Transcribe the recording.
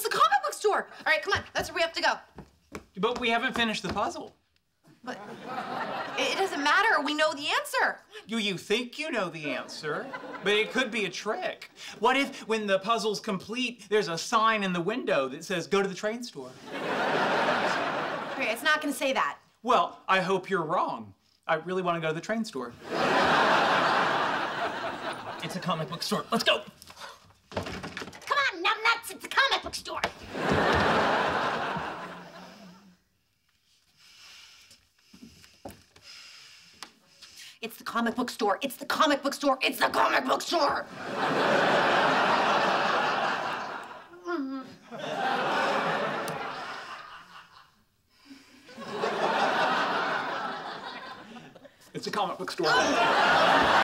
it's the comic book store. All right, come on. That's where we have to go. But we haven't finished the puzzle. But it, it doesn't matter. We know the answer. You, you think you know the answer, but it could be a trick. What if, when the puzzle's complete, there's a sign in the window that says, go to the train store? Okay, it's not going to say that. Well, I hope you're wrong. I really want to go to the train store. It's a comic book store. Let's go. Numbnuts, it's a comic book store. It's the comic book store. It's the comic book store. It's the comic book store. It's a comic book store. Oh.